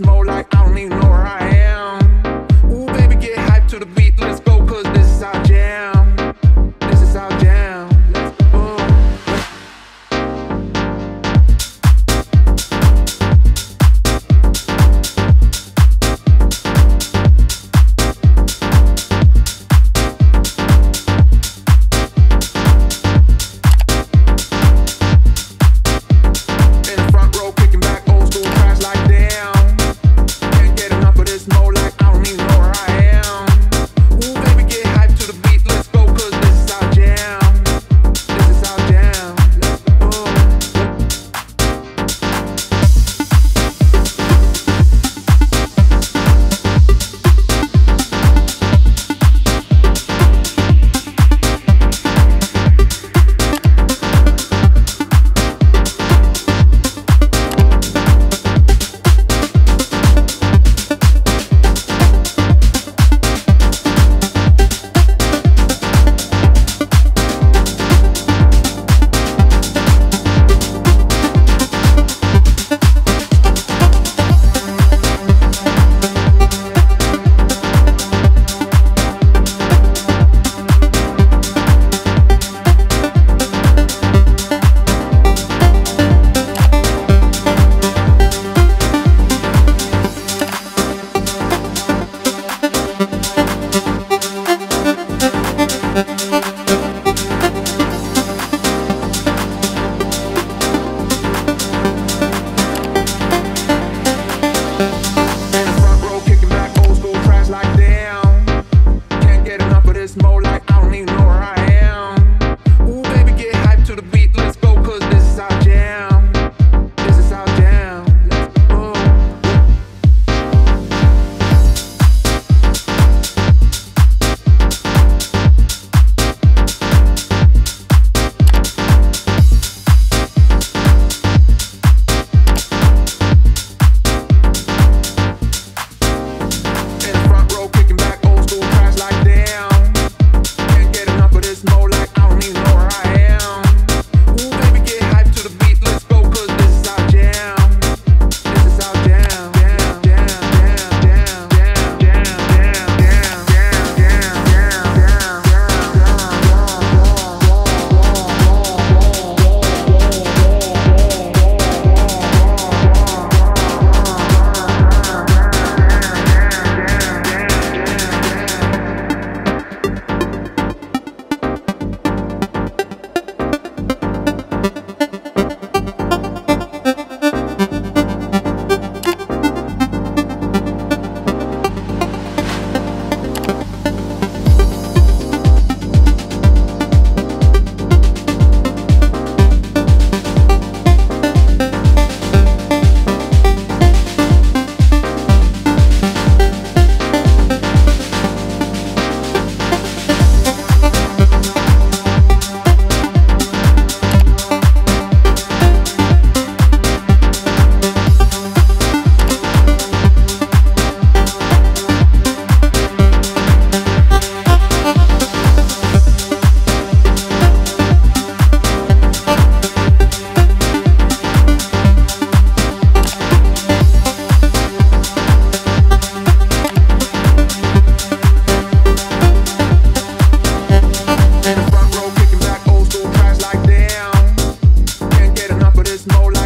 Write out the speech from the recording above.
more like me alright. is no